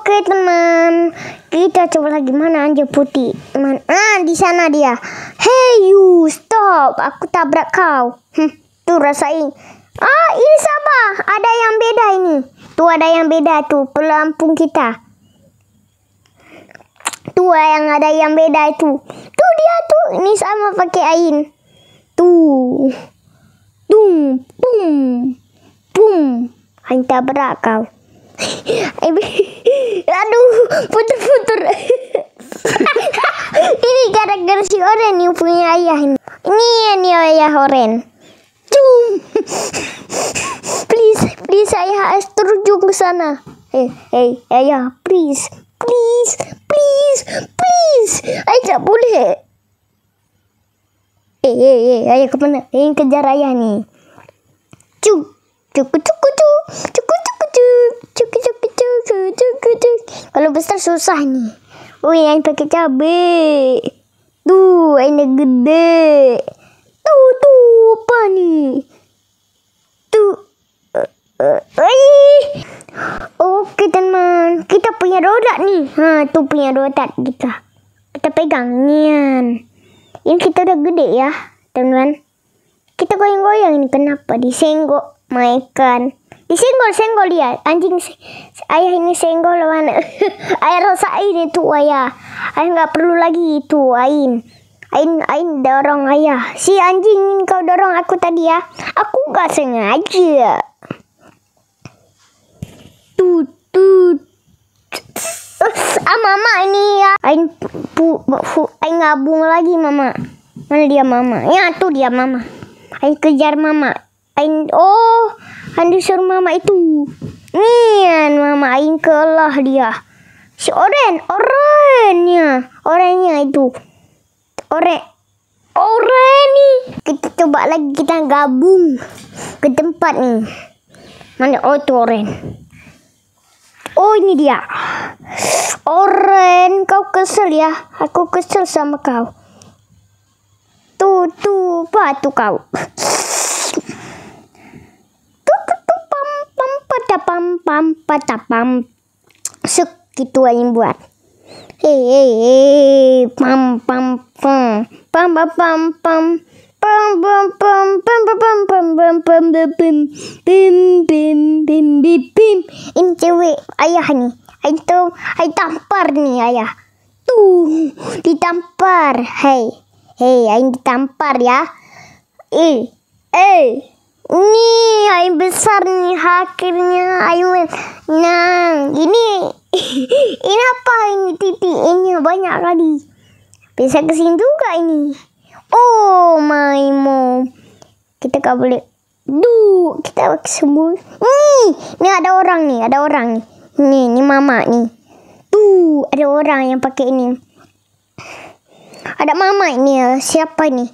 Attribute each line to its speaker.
Speaker 1: Okey teman, kita coba lagi mana anjing putih. Ah di sana dia. Hey you, stop! Aku tabrak kau. Hm, tu rasain. Ah ini siapa? Ada yang beda ini. Tu ada yang beda tu pelampung kita. Tu yang ada yang beda itu. Tu dia tu. Ini sama pakai ain. Tu. Tung, pum, pum. Hanya tabrak kau. Aduh, putur-putur. ini gara-gara si Oren yang punya ayah ini. Ini ini ayah Oren. Cum. please, please ayah terjun ke sana. Eh, hey, hey, ayah, please, please, please, please. Ayah tak boleh. Eh, eh, eh, ayah ke mana? Ayah kejar ayah ni. Cuk, cuk, cuk, besar susah ni. Oh, yang pakai cabai. Tu, ini gede. Tu, tu, apa ni? Tu, uh, uh, Okey teman, kita punya roda ni. Ha, tu punya roda kita. Kita pegang nian. Ini kita udah gede ya, teman. Kita goyang-goyang ini kenapa disenggol mainkan. Disenggol-senggol dia. Anjing ayah ini senggol mana? ayah rasa ini tu ayah. Ayah nggak perlu lagi itu ain. Ain ain dorong ayah. Si anjing kau dorong aku tadi ya. Aku nggak sengaja. Tut. Ah mama ini ya. Ain pu, pu ain ngabung lagi mama. Mana dia mama? Ya tu dia mama. Ain kejar mama. Ain oh, ain disuruh mama itu. Nian mama ain kelah dia. Si oren, orennya, orennya itu. Oren, oren ni. Kita coba lagi kita gabung ke tempat ni. Mana oh tu oren. Oh ini dia. Oren, kau kesel ya? Aku kesel sama kau. Tu tu, apa tu kau? Tu tu tu pam pam pada pam pam pada pam. Suk gitu yang buat. Hei hei hei pam pam pam pam pam pam pam pam pam pam pam pam pam pam pam pam pam bim bim bim bim bim ini cewek ayah ni itu ayah tampar ni ayah tuh ditampar hei hei ayah ditampar ya eh eh ni ayah besar ni akhirnya ayah nah ini ini apa ini titik? Ini banyak kali. Bisa ke sini juga ini. Oh my mom. Kita tak boleh du kita semua. Ni ni ada orang ni ada orang ni. Ni ni mama ni. Tu ada orang yang pakai ini ada mama ini siapa ni